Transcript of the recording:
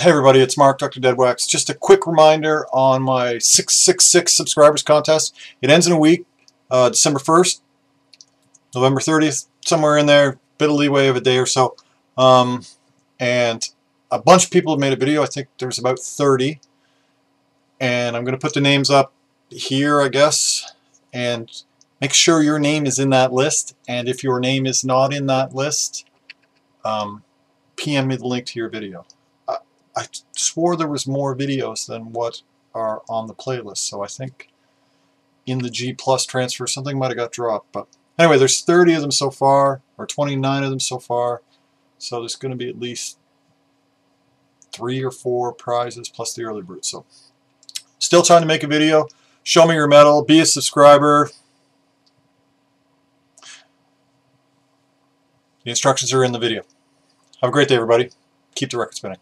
Hey everybody, it's Mark, Dr. Deadwax. Just a quick reminder on my 666 subscribers contest. It ends in a week, uh, December 1st, November 30th, somewhere in there, bit of leeway of a day or so. Um, and a bunch of people have made a video. I think there's about 30. And I'm going to put the names up here, I guess. And make sure your name is in that list. And if your name is not in that list, um, PM me the link to your video. I swore there was more videos than what are on the playlist, so I think in the G Plus transfer something might have got dropped. But anyway, there's 30 of them so far, or 29 of them so far, so there's going to be at least three or four prizes plus the early brute. So still trying to make a video. Show me your metal. Be a subscriber. The instructions are in the video. Have a great day, everybody. Keep the record spinning.